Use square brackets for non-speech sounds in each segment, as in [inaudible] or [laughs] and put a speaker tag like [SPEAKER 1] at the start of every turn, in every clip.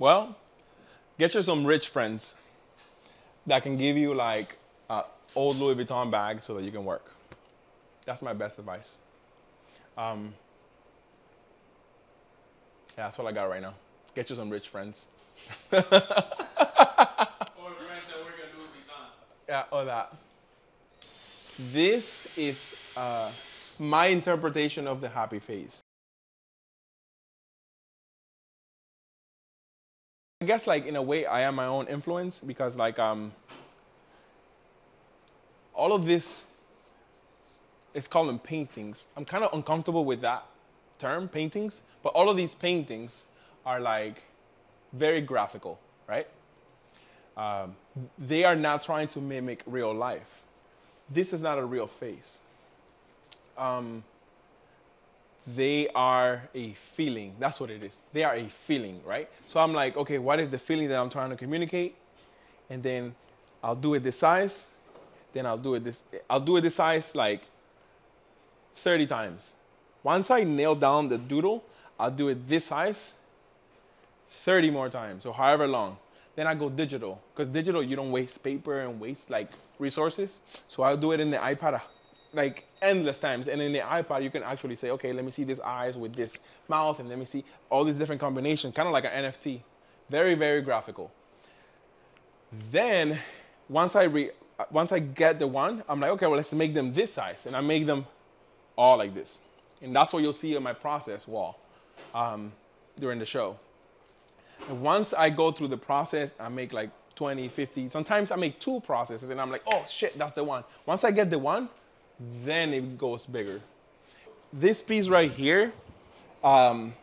[SPEAKER 1] Well, get you some rich friends that can give you like uh, old Louis Vuitton bag so that you can work. That's my best advice. Um, yeah, that's all I got right now. Get you some rich friends. [laughs]
[SPEAKER 2] Or friends that work at Louis Vuitton.
[SPEAKER 1] Yeah, all that. This is uh, my interpretation of the happy face. I guess, like in a way, I am my own influence because, like, um, all of this it's called paintings. I'm kind of uncomfortable with that term, paintings, but all of these paintings are like very graphical, right? Um, they are not trying to mimic real life. This is not a real face. Um, they are a feeling. That's what it is. They are a feeling, right? So I'm like, okay, what is the feeling that I'm trying to communicate? And then I'll do it this size. Then I'll do it this. I'll do it this size like 30 times. Once I nail down the doodle, I'll do it this size 30 more times, or however long. Then I go digital, because digital, you don't waste paper and waste like resources. So I'll do it in the iPad like endless times. And in the iPad, you can actually say, okay, let me see this eyes with this mouth, and let me see all these different combinations, kind of like an NFT. Very, very graphical. Then once I re once I get the one, I'm like, okay, well, let's make them this size. And I make them all like this. And that's what you'll see on my process wall um, during the show. And once I go through the process, I make like 20, 50, sometimes I make two processes and I'm like, oh shit, that's the one. Once I get the one, then it goes bigger. This piece right here, um,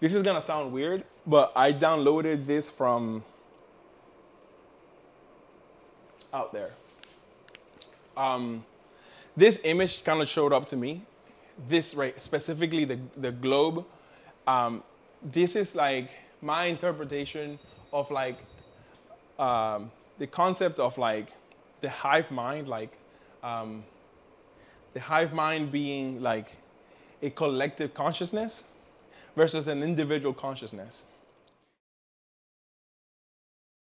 [SPEAKER 1] this is gonna sound weird, but I downloaded this from out there. Um, this image kind of showed up to me. This right, specifically the, the globe. Um, this is like my interpretation of like um, the concept of like the hive mind, like um, the hive mind being like a collective consciousness versus an individual consciousness.